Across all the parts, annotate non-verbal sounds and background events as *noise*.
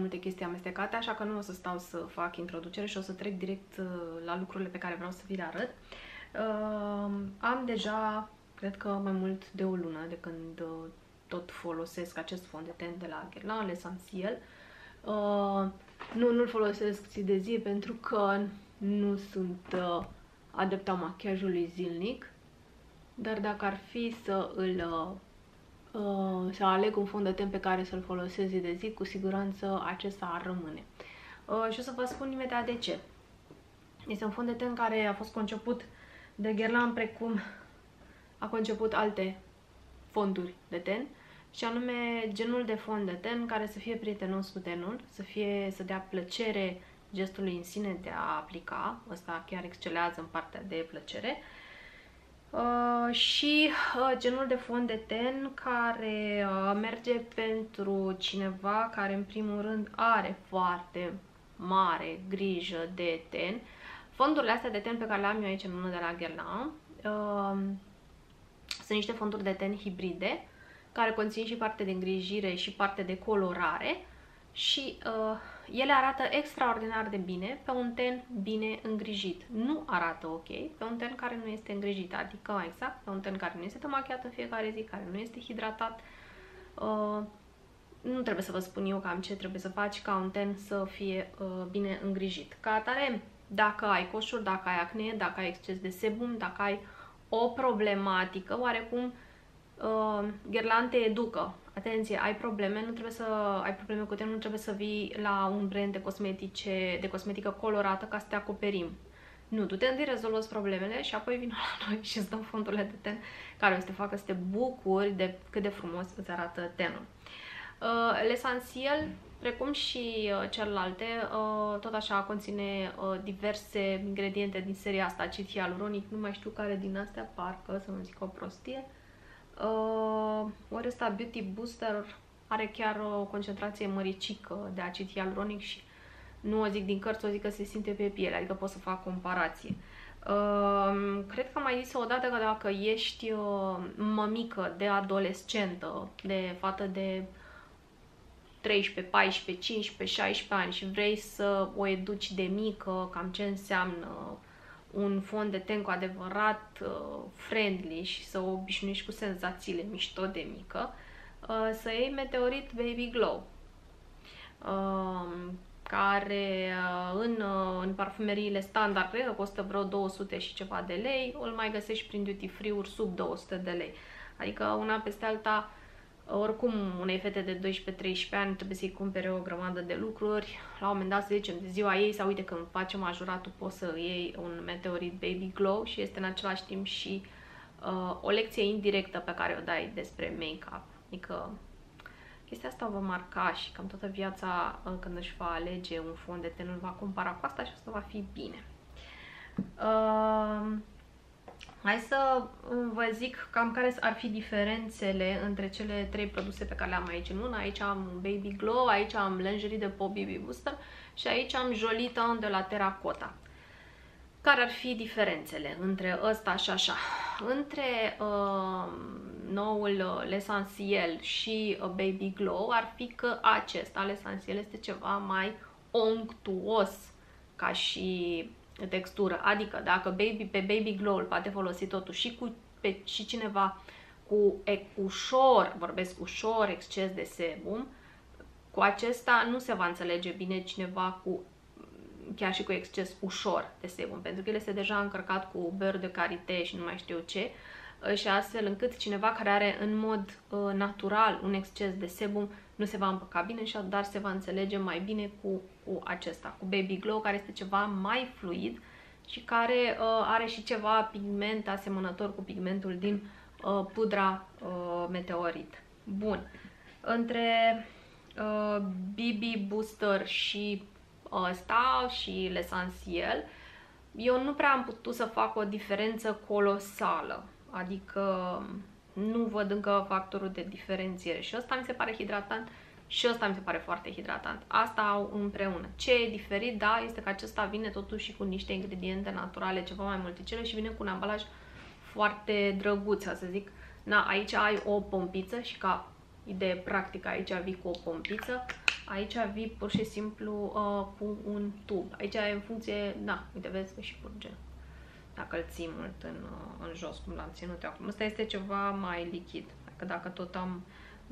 foarte multe chestii amestecate, așa că nu o să stau să fac introducere și o să trec direct uh, la lucrurile pe care vreau să vi le arăt. Uh, am deja, cred că mai mult de o lună de când uh, tot folosesc acest fond de ten de la Guerlain, L'Essentiel. Uh, nu, nu-l folosesc zi de zi pentru că nu sunt uh, adepta machiajului zilnic, dar dacă ar fi să îl uh, uh, să aleg un fond de ten pe care să-l folosesc zi de zi, cu siguranță acesta ar rămâne. Uh, și o să vă spun imediat de ce. Este un fond de ten care a fost conceput de Guerlain precum a conceput alte fonduri de ten și anume genul de fond de ten care să fie prietenos cu tenul, să, fie, să dea plăcere gestului în sine de a aplica, ăsta chiar excelează în partea de plăcere, uh, și uh, genul de fond de ten care uh, merge pentru cineva care în primul rând are foarte mare grijă de ten. Fondurile astea de ten pe care le am eu aici în mână de la Guerlain uh, sunt niște fonduri de ten hibride care conțin și parte de îngrijire și parte de colorare și uh, ele arată extraordinar de bine pe un ten bine îngrijit. Nu arată ok pe un ten care nu este îngrijit, adică exact pe un ten care nu este demachiat în fiecare zi, care nu este hidratat. Uh, nu trebuie să vă spun eu cam ce trebuie să faci ca un ten să fie uh, bine îngrijit. Ca atare, dacă ai coșuri, dacă ai acne, dacă ai exces de sebum, dacă ai o problematică, oarecum uh, Guerlain te educă. Atenție, ai probleme, nu trebuie să ai probleme cu tine, nu trebuie să vii la un brand de cosmetice, de cosmetică colorată ca să te acoperim. Nu, tu te întâi rezolvă problemele și apoi vin la noi *laughs* și îți dăm fondurile de ten care o să te facă să te bucuri de cât de frumos îți arată tenul. Uh, L'Essentiel, precum și uh, celelalte, uh, tot așa conține uh, diverse ingrediente din seria asta, acid hialuronic, nu mai știu care din astea, parcă, să nu zic o prostie. Uh, ori ăsta Beauty Booster are chiar o concentrație măricică de acid hialuronic și nu o zic din cărți, o zic că se simte pe piele, adică pot să fac comparație. Uh, cred că am mai zis o dată că dacă ești uh, mămică de adolescentă, de fată de 13, 14, 15, 16 ani și vrei să o educi de mică, cam ce înseamnă un fond de ten cu adevărat uh, friendly și să o obișnuiești cu senzațiile mișto de mică, uh, să iei Meteorit Baby Glow, uh, care uh, în, uh, în parfumeriile standard cred că costă vreo 200 și ceva de lei, îl mai găsești prin duty free-uri sub 200 de lei. Adică una peste alta oricum, unei fete de 12-13 ani trebuie să-i cumpere o grămadă de lucruri. La un moment dat, să zicem, de ziua ei, sau uite, când face majuratul, poți să iei un Meteorit Baby Glow și este în același timp și uh, o lecție indirectă pe care o dai despre make-up. Adică chestia asta o va marca și cam toată viața uh, când își va alege un fond de ten, îl va compara cu asta și asta va fi bine. Uh, Hai să vă zic cam care ar fi diferențele între cele trei produse pe care le am aici în mână. Aici am Baby Glow, aici am Lingerie de Pop Baby Booster și aici am Jolita de la Terracotta. Care ar fi diferențele între ăsta și așa? Între uh, noul L'Essentiel și uh, Baby Glow ar fi că acesta, L'Essentiel, este ceva mai onctuos ca și textură. Adică dacă baby, pe Baby Glow îl poate folosi totuși și, cu, pe, și cineva cu e, ușor, vorbesc ușor, exces de sebum, cu acesta nu se va înțelege bine cineva cu chiar și cu exces ușor de sebum, pentru că el este deja încărcat cu beurre de karité și nu mai știu ce, și astfel încât cineva care are în mod uh, natural un exces de sebum nu se va împăca bine, și dar se va înțelege mai bine cu, cu acesta, cu Baby Glow, care este ceva mai fluid și care uh, are și ceva pigment asemănător cu pigmentul din uh, pudra uh, Meteorit. Bun. Între uh, BB Booster și ăsta și L'Essentiel, eu nu prea am putut să fac o diferență colosală. Adică nu văd încă factorul de diferențiere. Și ăsta mi se pare hidratant și ăsta mi se pare foarte hidratant. Asta au împreună. Ce e diferit, da, este că acesta vine totuși și cu niște ingrediente naturale, ceva mai multicele și vine cu un ambalaj foarte drăguț, să zic. Na, aici ai o pompiță și ca idee practică aici vii cu o pompiță. Aici vii pur și simplu uh, cu un tub. Aici e în funcție, da, uite, vezi că și curge. Dacă îl ții mult în, uh, în jos, cum l-am ținut eu acum. Asta este ceva mai lichid. Dacă, dacă tot am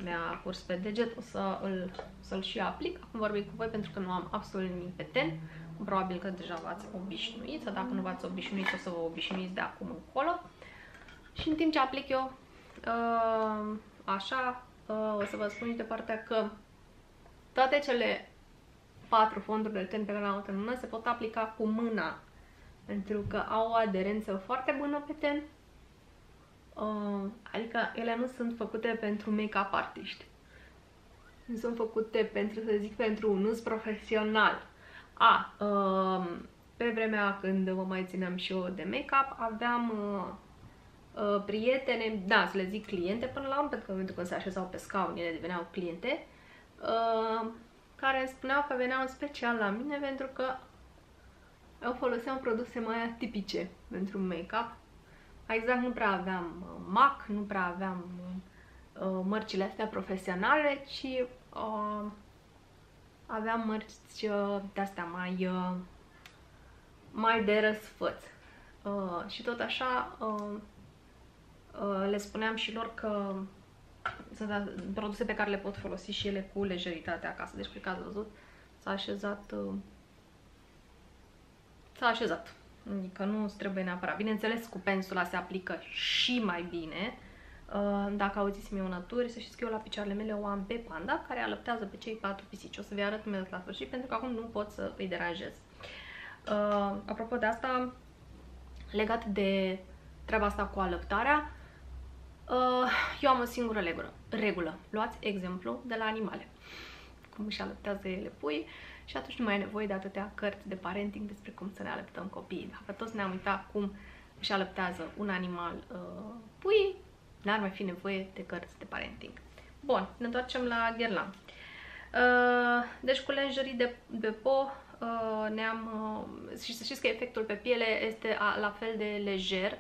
mi-a curs pe deget, o să îl, să-l și aplic. Acum vorbim cu voi pentru că nu am absolut nimic pe ten. Probabil că deja v-ați obișnuit sau dacă nu v-ați obișnuit, o să vă obișnuiți de acum încolo. Și în timp ce aplic eu, uh, așa, uh, o să vă spun și de partea că toate cele patru fonduri de ten pe care le-am în mână se pot aplica cu mâna pentru că au o aderență foarte bună pe ten Uh, adică ele nu sunt făcute pentru make-up artiști. Nu sunt făcute pentru, să zic, pentru un uz profesional. A, uh, pe vremea când mă mai țineam și eu de make-up, aveam uh, uh, prietene, da, să le zic cliente până la urmă, pentru că în momentul când se așezau pe scaun, ele deveneau cliente, uh, care îmi spuneau că veneau în special la mine pentru că eu foloseam produse mai atipice pentru make-up exact nu prea aveam uh, Mac, nu prea aveam uh, mărcile astea profesionale, ci uh, aveam mărci uh, de-astea mai, uh, mai de răsfăț. Uh, și tot așa uh, uh, le spuneam și lor că sunt produse pe care le pot folosi și ele cu lejeritate acasă. Deci, cred că ați văzut, s-a așezat uh, s-a așezat Adică nu trebuie neapărat. Bineînțeles, cu pensula se aplică și mai bine. Uh, dacă auziți miunături, să știți că eu la picioarele mele o am pe panda, care alăptează pe cei patru pisici. O să vi arăt imediat la sfârșit, pentru că acum nu pot să îi deranjez. Uh, apropo de asta, legat de treaba asta cu alăptarea, uh, eu am o singură regulă. regulă. Luați exemplu de la animale. Cum își alăptează ele pui, și atunci nu mai e nevoie de atâtea cărți de parenting despre cum să ne alăptăm copiii. Dacă toți ne-am uitat cum își alăptează un animal uh, pui, n-ar mai fi nevoie de cărți de parenting. Bun, ne întoarcem la gherlan. Uh, deci cu lenjerii de, de po uh, ne-am... Uh, și să știți că efectul pe piele este a, la fel de lejer.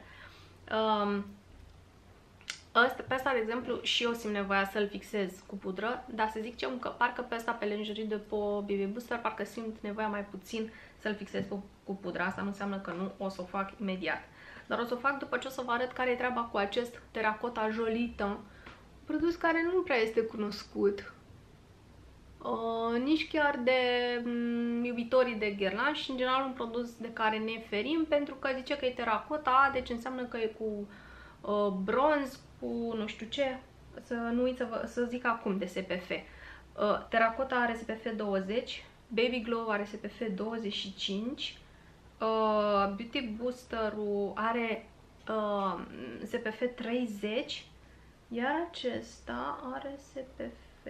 Uh, Asta, pe asta, de exemplu, și eu simt nevoia să-l fixez cu pudră, dar să zic ce că parcă pe asta, pe lingerie de po BB Booster, parcă simt nevoia mai puțin să-l fixez cu, cu pudra. Asta nu înseamnă că nu o să o fac imediat. Dar o să o fac după ce o să vă arăt care e treaba cu acest teracota jolită, produs care nu prea este cunoscut. Uh, nici chiar de um, iubitorii de gherlan și în general un produs de care ne ferim pentru că zice că e teracota, deci înseamnă că e cu uh, bronz, cu nu știu ce, să nu uit să, vă, să zic acum de SPF. Uh, Terracotta are SPF 20, Baby Glow are SPF 25, uh, Beauty Booster-ul are uh, SPF 30, iar acesta are SPF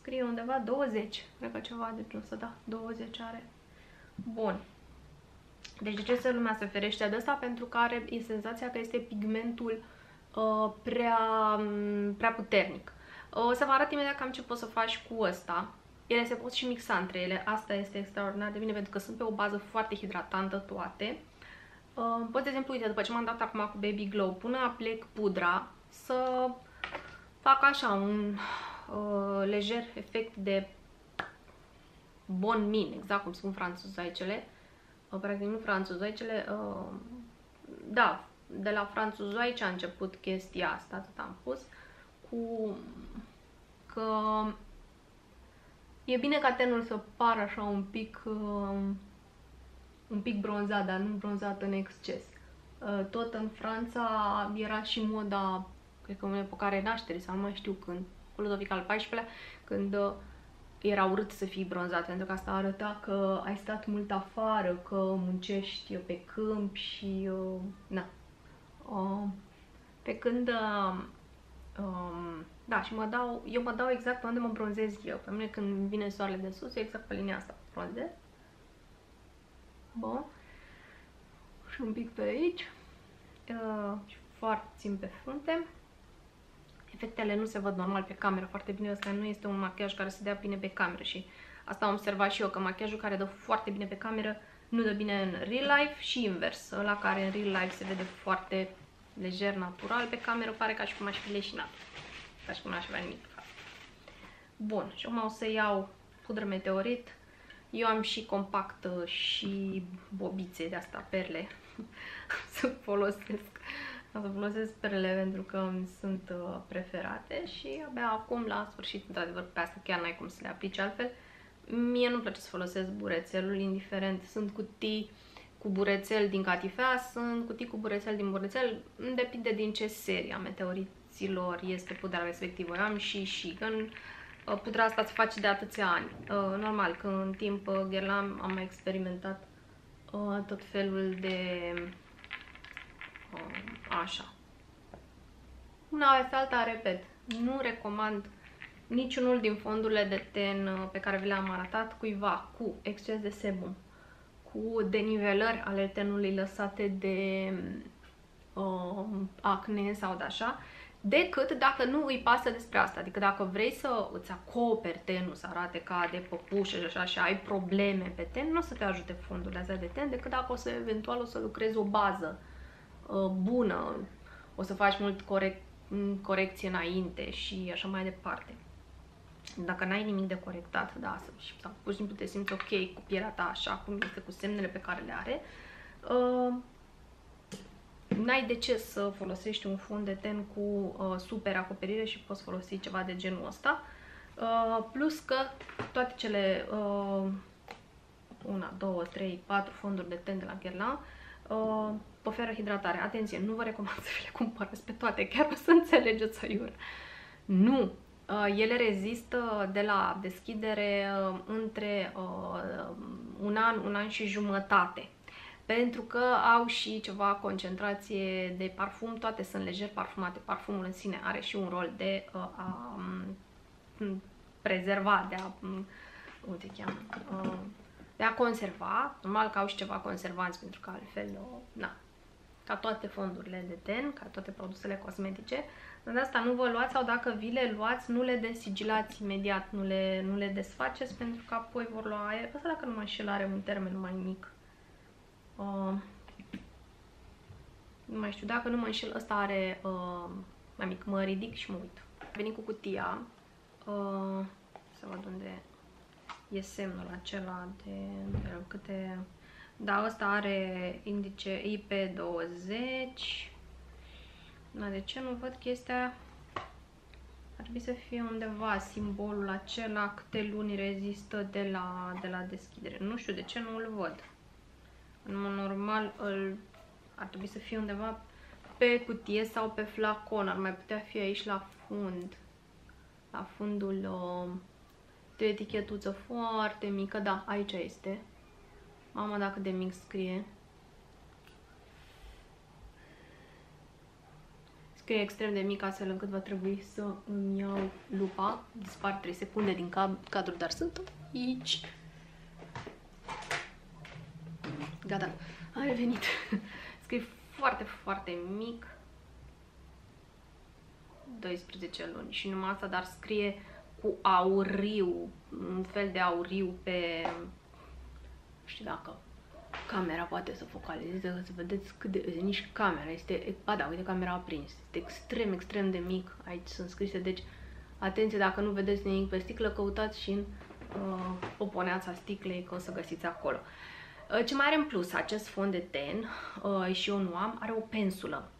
scrie undeva 20, cred că ceva de genul ăsta, da, 20 are. Bun. Deci de ce se lumea se ferește de asta? Pentru că are senzația că este pigmentul uh, prea, um, prea puternic. Uh, o să vă arăt imediat cam ce poți să faci cu ăsta. Ele se pot și mixa între ele. Asta este extraordinar de bine pentru că sunt pe o bază foarte hidratantă toate. Uh, pot, de exemplu, uite, după ce m-am dat acum cu Baby Glow, până aplec pudra, să fac așa un uh, lejer efect de bon min, exact cum spun franțuzaicele practic nu franțuzoicele, uh, da, de la franțuzoice a început chestia asta, atât am pus, cu că e bine ca tenul să pară așa un pic uh, un pic bronzat, dar nu bronzat în exces. Uh, tot în Franța era și moda, cred că în epoca renașterii sau nu mai știu când, cu Ludovic al XIV-lea, când uh, era urât să fii bronzat, pentru că asta arăta că ai stat mult afară, că muncești pe câmp și, uh, na. Uh, pe când, uh, um, da, și mă dau, eu mă dau exact pe unde mă bronzez eu. Pe mine când vine soarele de sus, exact pe linia asta bronzez. Bun. Și un pic pe aici. Uh, și foarte țin pe frunte efectele nu se văd normal pe cameră foarte bine. Asta nu este un machiaj care se dea bine pe cameră și asta am observat și eu, că machiajul care dă foarte bine pe cameră nu dă bine în real life și invers. Ăla care în real life se vede foarte lejer, natural, pe cameră pare ca și cum aș fi leșinat. Ca și cum n-aș avea nimic pe față. Bun, și acum o să iau pudră meteorit. Eu am și compact și bobițe de asta, perle, *laughs* să folosesc. O să folosesc perle pentru că îmi sunt uh, preferate și abia acum, la sfârșit, într-adevăr, pe asta chiar n-ai cum să le aplici altfel. Mie nu-mi place să folosesc burețelul, indiferent. Sunt cutii cu burețel din catifea, sunt cutii cu burețel din burețel, depinde din ce serie a meteoriților este pudra respectivă. Eu am și și în uh, pudra asta se face de atâția ani. Uh, normal că în timp uh, Guerlain am mai experimentat tot felul de așa. Una este alta, repet, nu recomand niciunul din fondurile de ten pe care vi le-am arătat cuiva cu exces de sebum cu denivelări ale tenului lăsate de uh, acne sau de așa, decât dacă nu îi pasă despre asta. Adică dacă vrei să îți acoperi tenul, să arate ca de păpușă și așa și ai probleme pe ten, nu o să te ajute fondurile astea de ten, decât dacă o să eventual o să lucrezi o bază uh, bună, o să faci mult corect, corecție înainte și așa mai departe. Dacă n-ai nimic de corectat, da, sau pur și simplu te simți ok cu pielea ta așa cum este, cu semnele pe care le are, uh, n-ai de ce să folosești un fond de ten cu uh, super acoperire și poți folosi ceva de genul ăsta. Uh, plus că toate cele uh, una, două, trei, patru fonduri de ten de la Guerlain uh, oferă hidratare. Atenție, nu vă recomand *laughs* să le cumpărați pe toate, chiar o să înțelegeți aiurea. Nu! Uh, ele rezistă de la deschidere uh, între uh, un an, un an și jumătate pentru că au și ceva concentrație de parfum, toate sunt lejer parfumate, parfumul în sine are și un rol de a um, prezerva, de a, um, cum se cheamă, de a conserva, normal că au și ceva conservanți pentru că altfel, na, ca toate fondurile de ten, ca toate produsele cosmetice, de asta nu vă luați sau dacă vi le luați, nu le desigilați imediat, nu le, nu le desfaceți pentru că apoi vor lua aer. Asta dacă nu mă înșel are un termen mai mic. Uh, nu mai știu, dacă nu mă înșel, ăsta are uh, mai mic. Mă ridic și mă uit. Veni cu cutia. Uh, să văd unde e semnul acela de, de câte... Da, ăsta are indice IP20 da, de ce nu văd chestia ar trebui să fie undeva simbolul acela câte luni rezistă de la, de la deschidere. Nu știu de ce nu îl văd. În mod normal îl, ar trebui să fie undeva pe cutie sau pe flacon. Ar mai putea fi aici la fund. La fundul uh, de etichetuță foarte mică. Da, aici este. Mama, dacă de mic scrie. scrie extrem de mic astfel încât va trebui să îmi iau lupa. Dispar 3 secunde din cadru, dar sunt aici. Gata, a revenit. *laughs* Scrie foarte, foarte mic. 12 luni și numai asta, dar scrie cu auriu, un fel de auriu pe, nu știu dacă camera poate să focalizeze, să vedeți cât de, nici camera este, ba da, uite camera a prins, este extrem, extrem de mic, aici sunt scrise, deci atenție dacă nu vedeți nimic pe sticlă, căutați și în uh, oponeața sticlei că o să găsiți acolo. Uh, ce mai are în plus acest fond de ten, uh, și eu nu am, are o pensulă.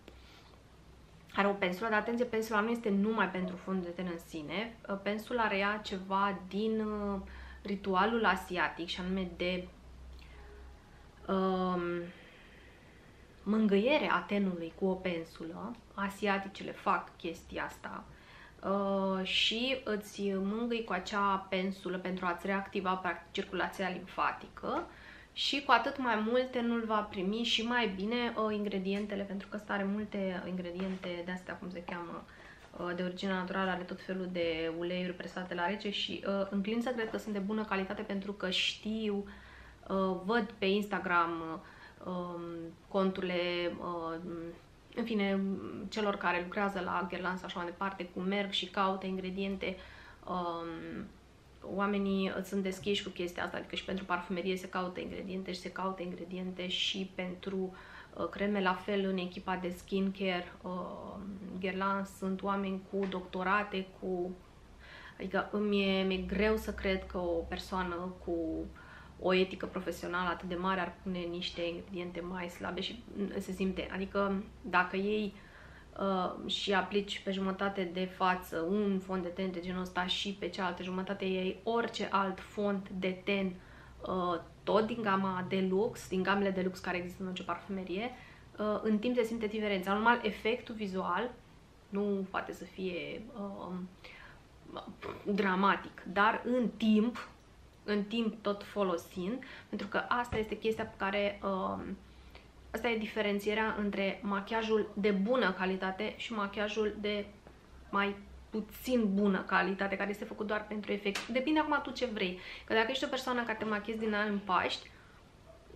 Are o pensulă, dar atenție, pensula nu este numai pentru fond de ten în sine, uh, pensula reia ceva din uh, ritualul asiatic și anume de um, mângâiere a tenului cu o pensulă, asiaticele fac chestia asta, uh, și îți mângâi cu acea pensulă pentru a-ți reactiva practic, circulația limfatică și cu atât mai multe nu-l va primi și mai bine uh, ingredientele, pentru că ăsta are multe ingrediente de astea, cum se cheamă, uh, de origine naturală, are tot felul de uleiuri presate la rece și uh, înclin să cred că sunt de bună calitate pentru că știu uh, Uh, văd pe Instagram um, conturile, uh, în fine, celor care lucrează la Guerlain sau așa mai departe, cum merg și caută ingrediente, um, oamenii sunt deschiși cu chestia asta, adică și pentru parfumerie se caută ingrediente și se caută ingrediente și pentru uh, creme, la fel în echipa de skincare, uh, Guerlain sunt oameni cu doctorate, cu Adică îmi e, mi-e greu să cred că o persoană cu o etică profesională atât de mare ar pune niște ingrediente mai slabe și se simte. Adică dacă ei uh, și aplici pe jumătate de față un fond de ten de genul ăsta și pe cealaltă jumătate ei orice alt fond de ten uh, tot din gama de lux, din gamele de lux care există în orice parfumerie, uh, în timp se simte diferența. Normal, efectul vizual nu poate să fie uh, dramatic, dar în timp, în timp tot folosind, pentru că asta este chestia pe care uh, asta e diferențierea între machiajul de bună calitate și machiajul de mai puțin bună calitate, care este făcut doar pentru efect. Depinde acum tu ce vrei. Că dacă ești o persoană care te machiezi din an în Paști,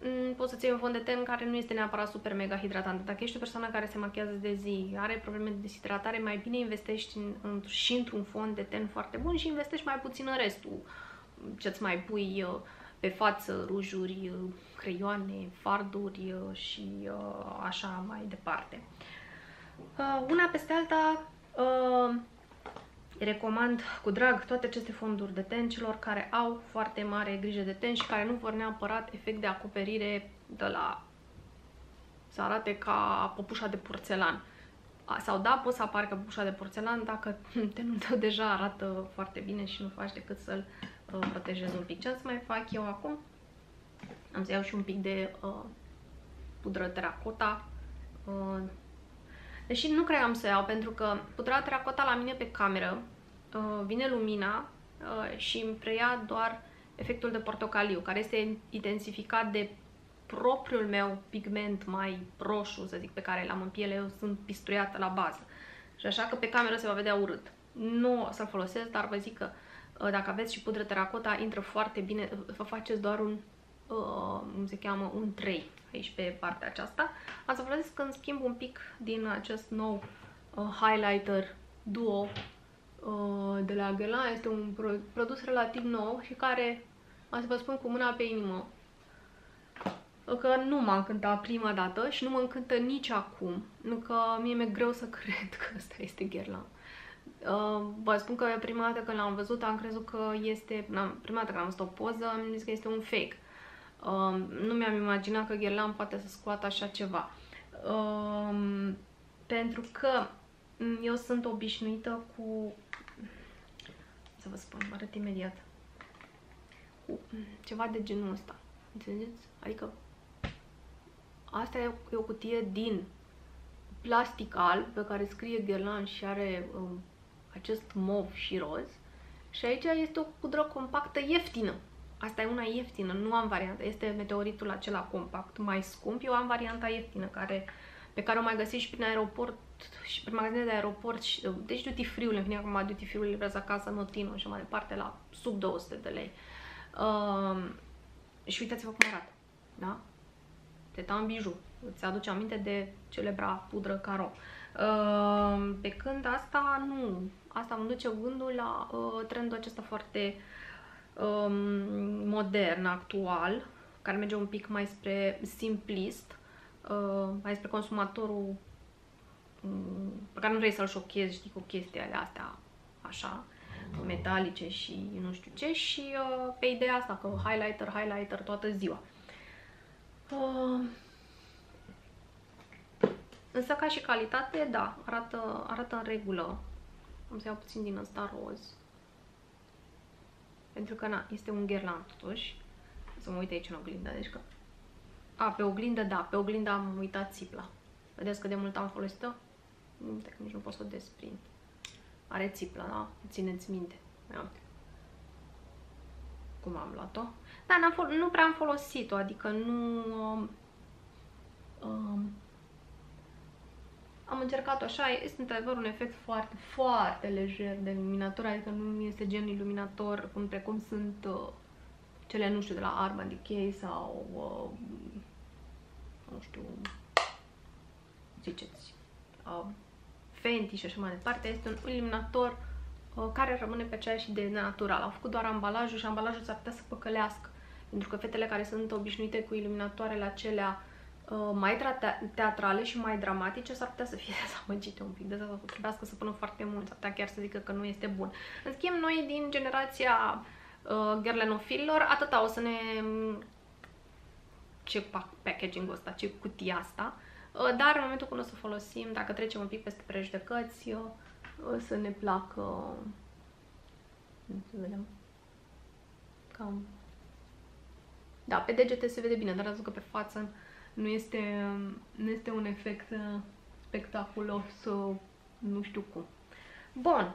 mm, poți să-ți iei un fond de ten care nu este neapărat super mega hidratant. Dacă ești o persoană care se machează de zi, are probleme de deshidratare, mai bine investești în, în, și într-un fond de ten foarte bun și investești mai puțin în restul. Ce-ți mai pui uh, pe față, rujuri, uh, creioane, farduri uh, și așa mai departe. Una peste alta, recomand cu drag toate aceste fonduri de ten celor care au foarte mare grijă de ten și care nu vor neapărat efect de acoperire de la să arate ca popușa de porțelan. Sau da, poți să apare ca popușa de porțelan dacă *laughs* tenul tău deja arată foarte bine și nu faci decât să-l uh, protejezi un pic. Ce am să mai fac eu acum? Am să iau și un pic de uh, pudră teracota. Uh, Deși nu cream să iau, pentru că pudra teracota la mine pe cameră uh, vine lumina uh, și îmi preia doar efectul de portocaliu, care este intensificat de propriul meu pigment mai roșu, să zic, pe care l-am în piele, eu sunt pistruiată la bază. Și așa că pe cameră se va vedea urât. Nu o să-l folosesc, dar vă zic că uh, dacă aveți și pudră teracota, intră foarte bine, vă faceți doar un, uh, cum se cheamă, un 3 aici pe partea aceasta. Am să folosesc când schimb un pic din acest nou uh, highlighter Duo uh, de la Guerlain. Este un pro produs relativ nou și care, am să vă spun cu mâna pe inimă, că nu m-a încântat prima dată și nu mă încântă nici acum, că mie mi-e greu să *laughs* cred că ăsta este Guerlain. Uh, vă spun că prima dată când l-am văzut am crezut că este, prima dată când am văzut o poză am zis că este un fake. Um, nu mi-am imaginat că Guerlain poate să scoată așa ceva. Um, pentru că eu sunt obișnuită cu... Să vă spun, vă arăt imediat. Cu ceva de genul ăsta. Înțelegeți? Adică asta e o, e o cutie din plastic alb pe care scrie Guerlain și are um, acest mov și roz. Și aici este o pudră compactă ieftină. Asta e una ieftină, nu am varianta. Este meteoritul acela compact, mai scump. Eu am varianta ieftină, care, pe care o mai găsești și prin aeroport și prin magazine de aeroport. Și, deci duty free-ul, în fine, acum duty free-ul livrează acasă, Notino și mai departe, la sub 200 de lei. Uh, și uitați-vă cum arată, da? Tetan Bijou. Îți aduce aminte de celebra pudră Caro. Uh, pe când asta nu. Asta mă duce gândul la uh, trendul acesta foarte uh, um, modern, actual, care merge un pic mai spre simplist, uh, mai spre consumatorul um, pe care nu vrei să-l șochezi, știi, cu chestiile astea, așa, metalice și nu știu ce, și uh, pe ideea asta, că highlighter, highlighter toată ziua. Uh, însă ca și calitate, da, arată, arată în regulă. Am să iau puțin din ăsta roz. Pentru că, na, este un gherlan totuși. Să mă uit aici în oglindă, deci că... A, pe oglindă, da, pe oglindă am uitat țipla. Vedeți cât de mult am folosit-o? Uite că nici nu pot să o desprind. Are țipla, da? Țineți minte. Ia uite. Cum am luat-o? Da, nu prea am folosit-o, adică nu... Um, um, am încercat-o așa, este într-adevăr un efect foarte, foarte lejer de iluminator, adică nu este gen iluminator cum precum sunt uh, cele, nu știu, de la Urban Decay sau, uh, nu știu, ziceți, uh, Fenty și așa mai departe. Este un iluminator uh, care rămâne pe aceeași idee de natural. Au făcut doar ambalajul și ambalajul s-ar putea să păcălească. Pentru că fetele care sunt obișnuite cu iluminatoarele acelea uh, mai teatrale și mai dramatice, s-ar putea să fie *laughs* dezamăgite un pic, de să trebuiască să pună foarte mult, s-ar putea chiar să zică că nu este bun. În schimb, noi din generația uh, gerlenofilor, atâta o să ne ce packaging-ul ăsta, ce cutia asta, uh, dar în momentul când o să folosim, dacă trecem un pic peste prejudecăți, uh, o să ne placă, să vedem, cam, da, pe degete se vede bine, dar azi că pe față nu este, nu este un efect uh, spectaculos, nu știu cum. Bun.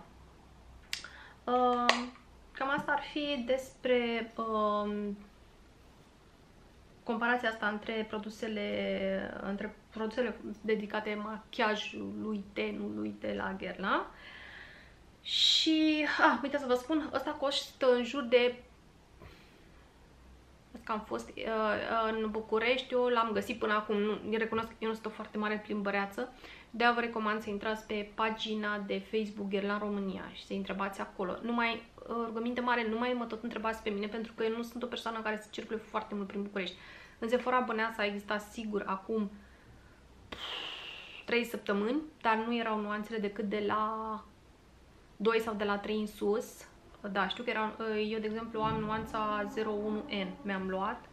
Uh, cam asta ar fi despre uh, comparația asta între produsele, între produsele dedicate machiajului tenului de la Guerlain și, ah, uite să vă spun, ăsta costă în jur de că am fost uh, în București, eu l-am găsit până acum, nu, recunosc că eu nu sunt o foarte mare plimbăreață, de vă recomand să intrați pe pagina de Facebook Guerlain România și să întrebați acolo. Numai, uh, rugăminte mare, nu mai mă tot întrebați pe mine, pentru că eu nu sunt o persoană care se circule foarte mult prin București. În Sephora Băneasa a existat sigur acum 3 săptămâni, dar nu erau nuanțele decât de la 2 sau de la 3 în sus. Da, știu că era, eu de exemplu am nuanța 01N, mi-am luat.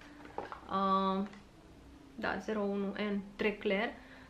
Uh, da, 01N Trecler.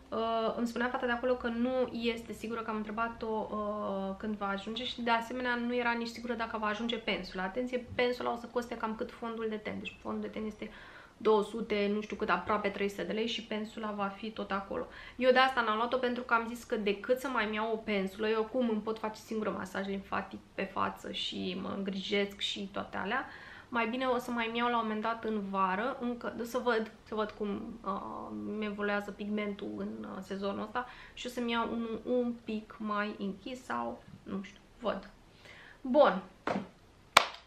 Uh, îmi spunea fata de acolo că nu este sigură că am întrebat-o uh, când va ajunge și de asemenea nu era nici sigură dacă va ajunge pensula. Atenție, pensula o să coste cam cât fondul de ten. Deci fondul de ten este 200, nu știu cât, aproape 300 de lei și pensula va fi tot acolo. Eu de asta n-am luat-o pentru că am zis că decât să mai iau o pensulă, eu cum îmi pot face singură masaj limfatic pe față și mă îngrijesc și toate alea, mai bine o să mai iau la un moment dat în vară, încă, să văd, să văd cum uh, evoluează pigmentul în uh, sezonul ăsta și o să-mi iau un, un pic mai închis sau, nu știu, văd. Bun.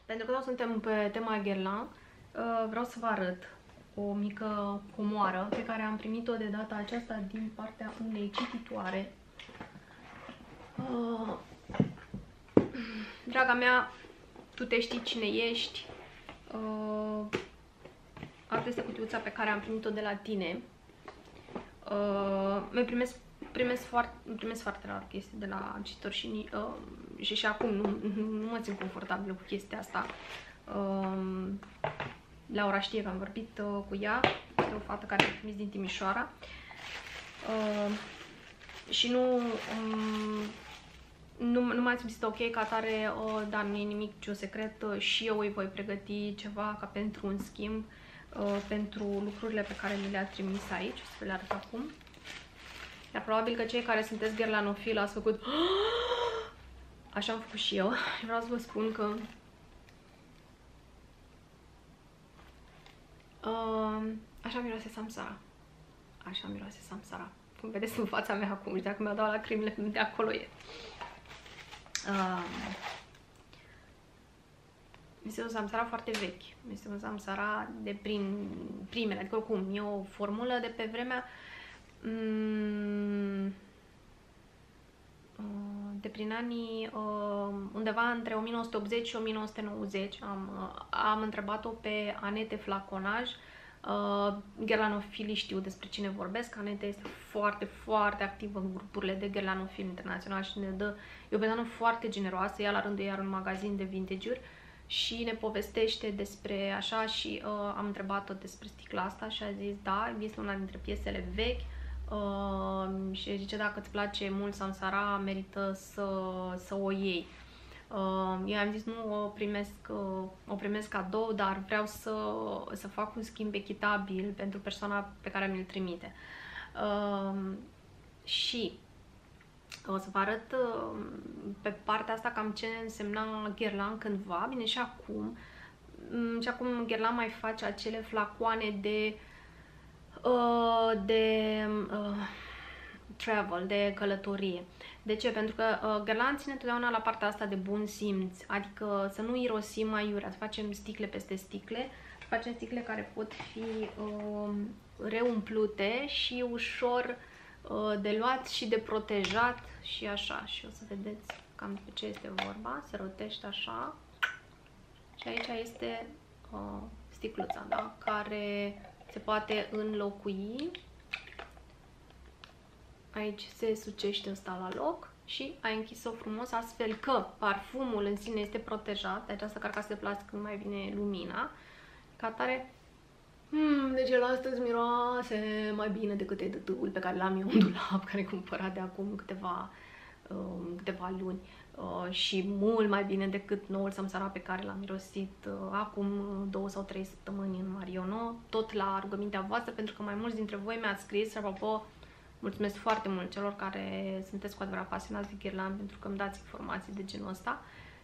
Pentru că noi suntem pe tema Guerlain, uh, vreau să vă arăt o mică comoară pe care am primit-o de data aceasta din partea unei cititoare. Uh, draga mea, tu te știi cine ești. Uh, asta este cutiuța pe care am primit-o de la tine. Uh, mi primesc, primesc, foarte, primesc foarte rar chestii de la cititori și, uh, și și acum nu, nu mă țin confortabil cu chestia asta. Uh, Laura știe că am vorbit uh, cu ea, este o fată care a trimis din Timișoara. Uh, și nu, um, nu, nu m-am simțit ok ca tare, uh, dar nu e nimic ce o secret uh, și eu îi voi pregăti ceva ca pentru un schimb uh, pentru lucrurile pe care mi le-a trimis aici, o să vi le arăt acum. Dar probabil că cei care sunteți gherlanofil ați făcut *gasps* Așa am făcut și eu. *laughs* Vreau să vă spun că Uh, așa miroase Samsara. Așa miroase Samsara. Cum vedeți în fața mea acum și dacă mi-au dat lacrimile, de acolo e. Uh, este un samsara foarte vechi. Este un samsara de prin primele. Adică oricum, e o formulă de pe vremea um, de prin anii uh, undeva între 1980 și 1990 am, uh, am întrebat-o pe Anete Flaconaj uh, gerlanofilii știu despre cine vorbesc. Anete este foarte, foarte activă în grupurile de gerlanofil internațional și ne dă, e o persoană foarte generoasă, ea la rândul ei are un magazin de vintage-uri și ne povestește despre așa și uh, am întrebat-o despre sticla asta și a zis da, este una dintre piesele vechi uh, și zice dacă îți place mult Samsara, merită să, să o iei. Uh, eu am zis nu o primesc, uh, o primesc cadou, dar vreau să, să fac un schimb echitabil pentru persoana pe care mi-l trimite. Uh, și o să vă arăt uh, pe partea asta cam ce însemna Guerlain cândva, bine și acum. Um, și acum Guerlain mai face acele flacoane de Uh, de uh, travel, de călătorie. De ce? Pentru că uh, Guerlain ține totdeauna la partea asta de bun simț, adică să nu irosim aiurea, să facem sticle peste sticle, să facem sticle care pot fi uh, reumplute și ușor uh, de luat și de protejat și așa. Și o să vedeți cam pe ce este vorba. Se rotește așa. Și aici este uh, sticluța, da? Care se poate înlocui. Aici se sucește ăsta la loc și ai închis-o frumos astfel că parfumul în sine este protejat de această carcasă de plastic când mai vine lumina. Ca tare, hmm, deci el astăzi miroase mai bine decât edătul pe care l-am eu în dulap, *laughs* care cumpărat de acum câteva, um, câteva luni. Uh, și mult mai bine decât noul Samsara pe care l-am mirosit uh, acum două sau trei săptămâni în Mariono, tot la rugămintea voastră, pentru că mai mulți dintre voi mi-ați scris, apropo, mulțumesc foarte mult celor care sunteți cu adevărat pasionați de ghirlan pentru că îmi dați informații de genul ăsta.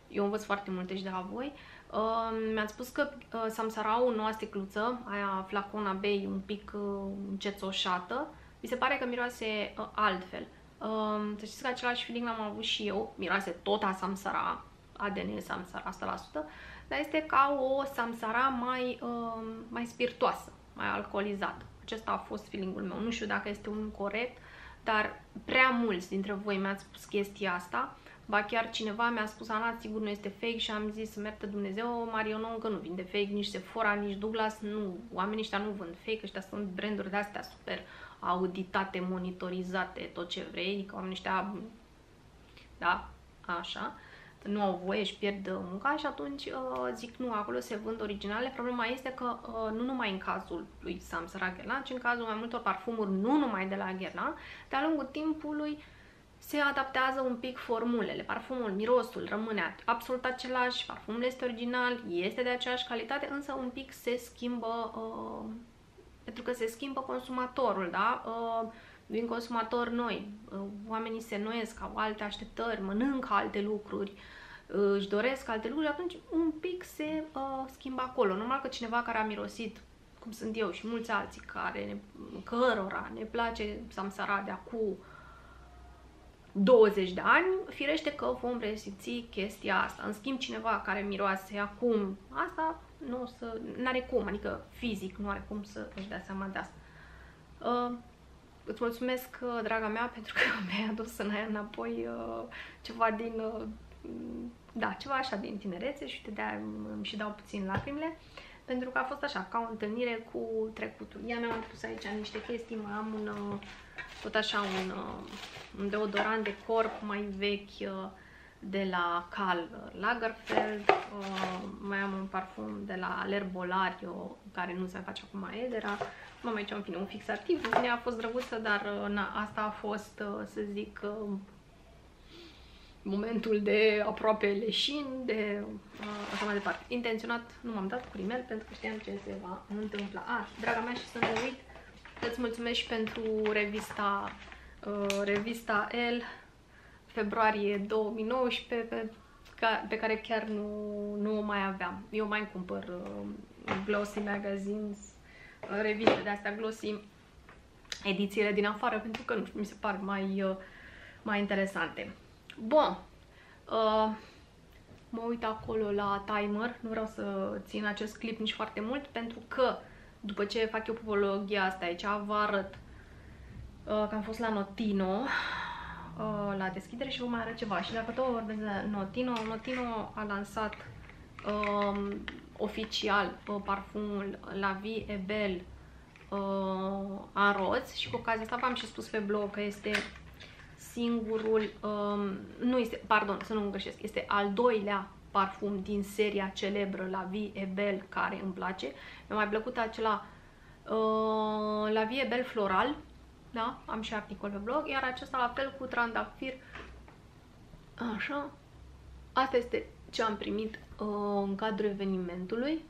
Eu învăț foarte multe și de la voi. Uh, mi-ați spus că uh, Samsarau, noua sticluță, aia flacona Bay un pic uh, încețoșată, mi se pare că miroase uh, altfel. Um, să știți că același feeling l-am avut și eu. Miroase tot a samsara, ADN samsara 100%, dar este ca o samsara mai, um, mai spiritoasă, mai alcoolizată. Acesta a fost feelingul meu. Nu știu dacă este unul corect, dar prea mulți dintre voi mi-ați spus chestia asta. Ba chiar cineva mi-a spus, Ana, sigur nu este fake și am zis, merte Dumnezeu, Marionă încă nu vinde fake, nici Sephora, nici Douglas, nu, oamenii ăștia nu vând fake, ăștia sunt branduri de-astea super auditate, monitorizate, tot ce vrei, adică oamenii ăștia, da, așa, nu au voie, își pierd munca și atunci uh, zic nu, acolo se vând originale. Problema este că uh, nu numai în cazul lui Samsara Guerlain, ci în cazul mai multor parfumuri, nu numai de la Guerlain, de-a lungul timpului se adaptează un pic formulele. Parfumul, mirosul rămâne absolut același, parfumul este original, este de aceeași calitate, însă un pic se schimbă uh, pentru că se schimbă consumatorul, da? Uh, vin consumatori noi, uh, oamenii se noiesc, au alte așteptări, mănâncă alte lucruri, uh, își doresc alte lucruri, atunci un pic se uh, schimbă acolo. Normal că cineva care a mirosit, cum sunt eu și mulți alții, care ne, cărora ne place samsara de acum 20 de ani, firește că vom resimți chestia asta. În schimb, cineva care miroase acum asta, nu o să, n-are cum, adică fizic nu are cum să își dea seama de asta. Uh, îți mulțumesc, uh, draga mea, pentru că *laughs* mi-ai adus în aia înapoi uh, ceva din, uh, da, ceva așa din tinerețe și de-aia îmi și dau puțin lacrimile, pentru că a fost așa, ca o întâlnire cu trecutul. Ia mi-am pus aici niște chestii, mai am un, uh, tot așa, un, uh, un deodorant de corp mai vechi, uh, de la Karl Lagerfeld, uh, mai am un parfum de la L'Herbolario, care nu se face acum Edera, mai aici în fine un fixativ, în a fost drăguță, dar uh, na, asta a fost, uh, să zic, uh, momentul de aproape leșin, de uh, așa mai departe. Intenționat nu m-am dat cu rimel pentru că știam ce se va întâmpla. Ah, draga mea și să nu uit, îți mulțumesc și pentru revista, uh, revista L, februarie 2019 pe, pe care chiar nu, nu o mai aveam. Eu mai cumpăr uh, glossy magazines, uh, reviste de astea glossy, edițiile din afară, pentru că nu știu, mi se par mai, uh, mai interesante. Bun, uh, mă uit acolo la timer, nu vreau să țin acest clip nici foarte mult, pentru că după ce fac eu popologia asta aici, vă arăt uh, că am fost la Notino, uh, la deschidere și vă mai arăt ceva. Și dacă tot vorbesc de Notino, Notino a lansat uh, oficial uh, parfumul La Vie e Belle uh, în roz și cu ocazia asta v-am și spus pe blog că este singurul, um, nu este, pardon, să nu mă greșesc, este al doilea parfum din seria celebră La Vie e Belle care îmi place. Mi-a mai plăcut acela uh, La Vie e Belle Floral, da? Am și articol pe blog, iar acesta la fel cu trandafir. Așa. Asta este ce am primit uh, în cadrul evenimentului.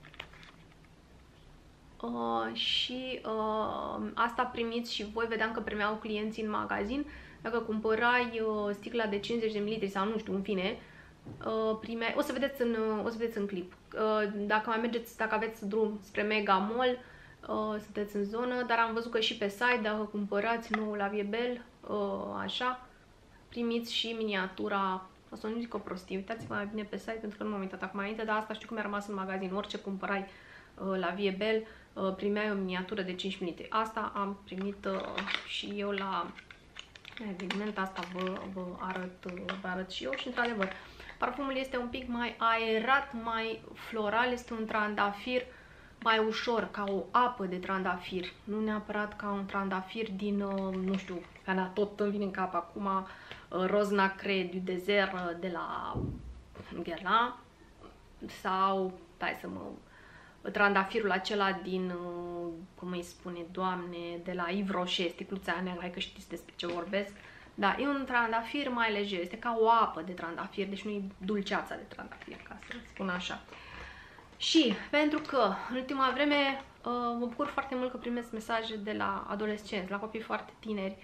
Uh, și uh, asta primiți și voi, vedeam că primeau clienții în magazin. Dacă cumpărai uh, sticla de 50 de ml sau nu știu, în fine, uh, prime... o să vedeți în, uh, o să vedeți în clip. Uh, dacă mai mergeți, dacă aveți drum spre Mega Mall, uh, sunteți în zonă, dar am văzut că și pe site, dacă cumpărați noul la Viebel, uh, așa, primiți și miniatura, o să nu zic o prostie, uitați-vă mai bine pe site pentru că nu m-am uitat acum înainte, dar asta știu că mi-a rămas în magazin, orice cumpărai uh, la Viebel, uh, primeai o miniatură de 5 minute. Asta am primit uh, și eu la eveniment, asta vă, vă, arăt, uh, vă arăt și eu și într-adevăr, parfumul este un pic mai aerat, mai floral, este un trandafir mai ușor, ca o apă de trandafir, nu neapărat ca un trandafir din, uh, nu știu, care tot îmi vine în cap acum, uh, Roznacre du Desert uh, de la Guerlain sau, hai să mă, trandafirul acela din, cum îi spune, doamne, de la Yves Rocher, sticluța aia neagră, hai că știți despre ce vorbesc. Da, e un trandafir mai lejer, este ca o apă de trandafir, deci nu e dulceața de trandafir, ca să spun așa. Și pentru că în ultima vreme uh, mă bucur foarte mult că primesc mesaje de la adolescenți, la copii foarte tineri.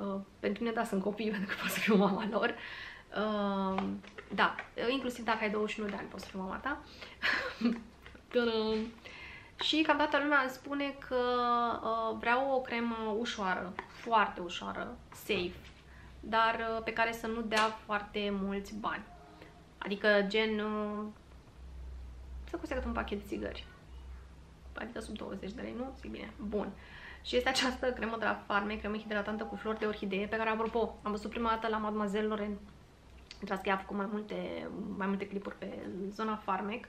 Uh, pentru mine, da, sunt copii, *laughs* pentru că pot să fiu mama lor. Uh, da, inclusiv dacă ai 21 de ani, poți să fiu mama ta. *laughs* și cam toată lumea îmi spune că uh, vreau o cremă ușoară, foarte ușoară, safe, dar uh, pe care să nu dea foarte mulți bani. Adică gen uh, să costă cât un pachet de țigări. Adică sub 20 de lei, nu? Zic bine. Bun. Și este această cremă de la Farme, cremă hidratantă cu flori de orhidee, pe care, apropo, am văzut prima dată la Mademoiselle Loren. Intrați că ea a făcut mai multe, mai multe clipuri pe zona Farmec.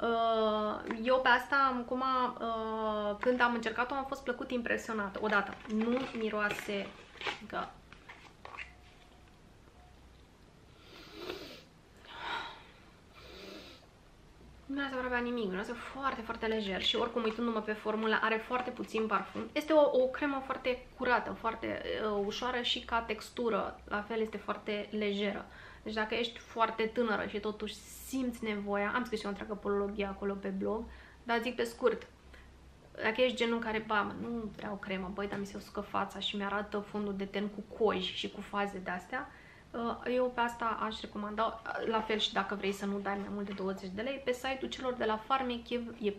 Uh, eu pe asta, acum, uh, când am încercat-o, am fost plăcut impresionată. Odată, nu miroase, că nu are aproape nimic, nu foarte, foarte lejer și oricum uitându-mă pe formulă are foarte puțin parfum. Este o, o cremă foarte curată, foarte uh, ușoară și ca textură, la fel este foarte lejeră. Deci dacă ești foarte tânără și totuși simți nevoia, am scris și o întreagă polologie acolo pe blog, dar zic pe scurt, dacă ești genul care, ba, nu vreau cremă, băi, dar mi se usucă fața și mi-arată fundul de ten cu coji și cu faze de-astea, Uh, eu pe asta aș recomanda, uh, la fel și dacă vrei să nu dai mai mult de 20 de lei, pe site-ul celor de la Farmec e, e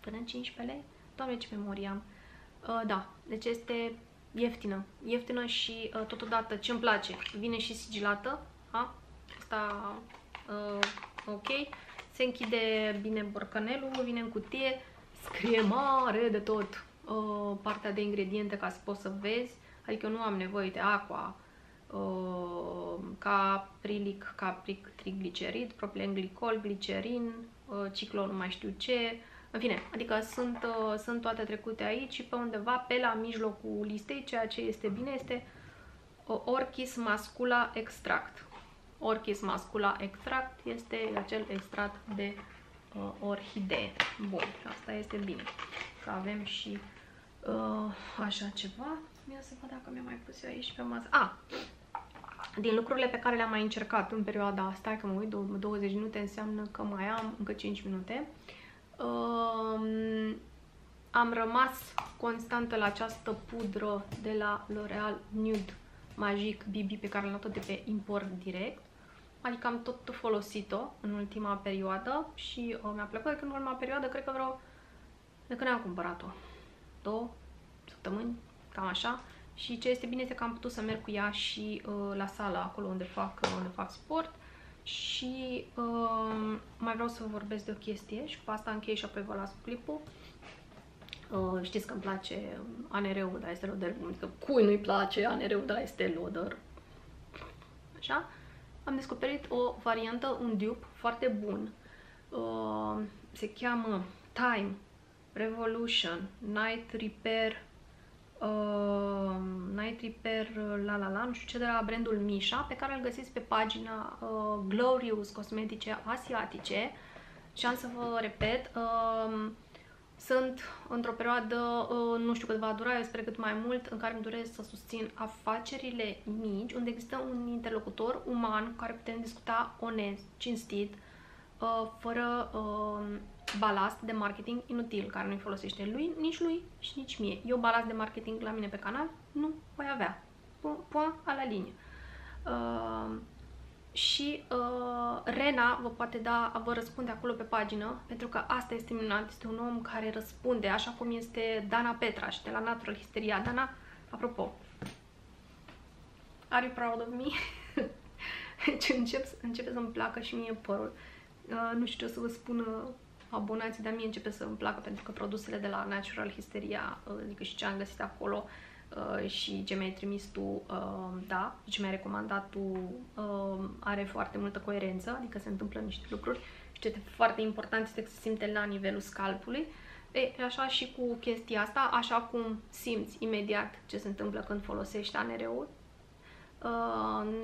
până în 15 lei? Doamne, ce memorie am. Uh, da, deci este ieftină. Ieftină și uh, totodată ce îmi place, vine și sigilată. A? Asta uh, ok. Se închide bine borcanelul, vine în cutie, scrie mare de tot uh, partea de ingrediente ca să poți să vezi. Adică eu nu am nevoie de aqua, Uh, caprilic, capric, triglicerid, propilenglicol, glicerin, uh, ciclo nu mai știu ce, în fine, adică sunt, uh, sunt toate trecute aici și pe undeva pe la mijlocul listei, ceea ce este bine este Orchis mascula extract. Orchis mascula extract este acel extract de uh, orhidee. Bun, asta este bine. Că avem și uh, așa ceva. Ia să văd dacă mi-am mai pus eu aici pe masă. A, ah, din lucrurile pe care le-am mai încercat în perioada asta, că mă uit, 20 minute înseamnă că mai am încă 5 minute, um, am rămas constantă la această pudră de la L'Oreal Nude Magic BB pe care am luat-o de pe import direct. Adică am tot folosit-o în ultima perioadă și uh, mi-a plăcut de când în ultima perioadă, cred că vreo... De când am cumpărat-o? Două săptămâni, cam așa. Și ce este bine este că am putut să merg cu ea și uh, la sala, acolo unde fac, uh, unde fac sport. Și uh, mai vreau să vă vorbesc de o chestie și cu asta închei și apoi vă las clipul. Uh, știți că îmi place ANR-ul, dar este loader. Adică cui nu-i place ANR-ul, dar este loader. Așa. Am descoperit o variantă, un dupe foarte bun. Uh, se cheamă Time Revolution Night Repair uh, Night Repair la la la, nu știu ce, de la brandul Misha, pe care îl găsiți pe pagina uh, Glorious Cosmetice Asiatice. Și am să vă repet, uh, sunt într-o perioadă, uh, nu știu cât va dura, eu sper cât mai mult, în care îmi doresc să susțin afacerile mici, unde există un interlocutor uman cu care putem discuta onest, cinstit, uh, fără uh, balast de marketing inutil, care nu-i folosește lui, nici lui și nici mie. Eu balast de marketing la mine pe canal nu voi avea. Point a la linie. Uh, și uh, Rena vă poate da, vă răspunde acolo pe pagină, pentru că asta este minunat, este un om care răspunde, așa cum este Dana Petra și de la Natural Hysteria. Dana, apropo, are you proud of me? *laughs* deci încep, începe să-mi placă și mie părul. Uh, nu știu ce o să vă spun abonații, dar mie începe să îmi placă pentru că produsele de la Natural Hysteria, uh, adică și ce am găsit acolo uh, și ce mi-ai trimis tu, uh, da, ce mi-ai recomandat tu, are foarte multă coerență, adică se întâmplă niște lucruri ce este foarte important este că se simte la nivelul scalpului. E, așa și cu chestia asta, așa cum simți imediat ce se întâmplă când folosești ANR-ul, uh,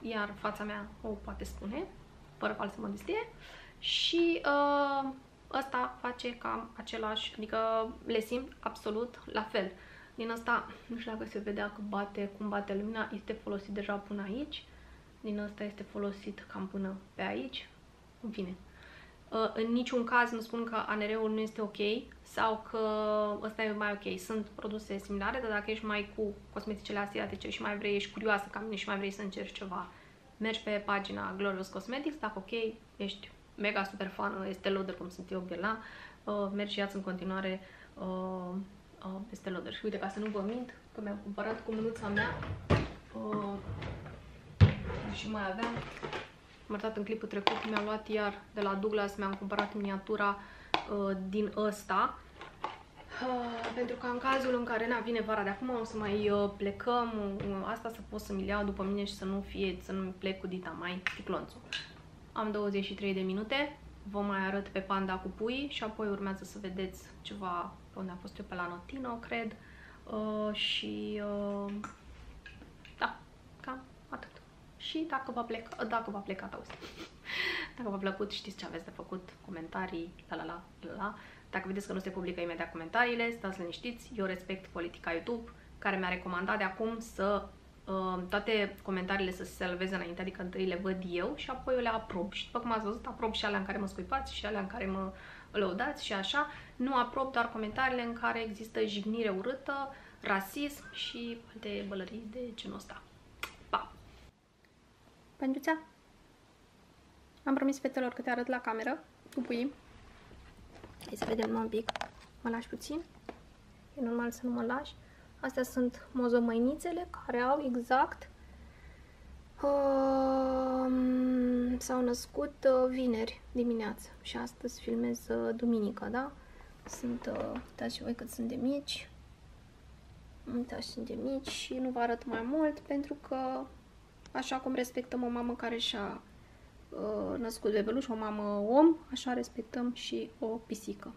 iar fața mea o poate spune, fără falsă modestie, și uh, ăsta face cam același, adică le simt absolut la fel. Din asta, nu știu dacă se vedea că bate, cum bate lumina, este folosit deja până aici. Din asta este folosit cam până pe aici. În fine. Uh, în niciun caz nu spun că ANR-ul nu este ok sau că ăsta e mai ok. Sunt produse similare, dar dacă ești mai cu cosmeticele asiatice și mai vrei, ești curioasă ca mine și mai vrei să încerci ceva, mergi pe pagina Glorious Cosmetics, dacă ok, ești mega super fan, este loader cum sunt eu, Ghela, uh, mergi și iați în continuare uh, uh, este loader. Și uite, ca să nu vă mint, că mi-am cumpărat cu mânuța mea uh, și mai aveam am arătat în clipul trecut, mi-am luat iar de la Douglas, mi-am cumpărat miniatura uh, din ăsta. Uh, pentru că în cazul în care na, vine vara de acum, o să mai uh, plecăm, uh, asta să pot să mi iau după mine și să nu fie, să nu plec cu dita mai ticlonțul. Am 23 de minute, vă mai arăt pe panda cu pui și apoi urmează să vedeți ceva pe unde am fost eu pe la Notino, cred. Uh, și uh, da, cam atât. Și dacă v-a plecat, dacă v-a plecat, auzi. *laughs* Dacă v-a plăcut, știți ce aveți de făcut, comentarii, la la la la la. Dacă vedeți că nu se publică imediat comentariile, stați liniștiți, eu respect politica YouTube, care mi-a recomandat de acum să uh, toate comentariile să se salveze înainte, adică întâi le văd eu și apoi eu le aprob. Și după cum ați văzut, aprob și alea în care mă scuipați și alea în care mă lăudați și așa. Nu aprob doar comentariile în care există jignire urâtă, rasism și alte bălării de genul ăsta. Pa! Penduța? Am promis fetelor că te arăt la cameră cu puii. Hai să vedem un pic. Mă lași puțin? E normal să nu mă lași. Astea sunt mozomăinițele care au exact uh, s-au născut uh, vineri dimineață și astăzi filmez uh, duminică, da? Sunt, uh, uitați și voi cât sunt de mici. Uitați, sunt de mici și nu vă arăt mai mult pentru că așa cum respectăm o mamă care și-a uh, născut bebeluș, o mamă om, așa respectăm și o pisică.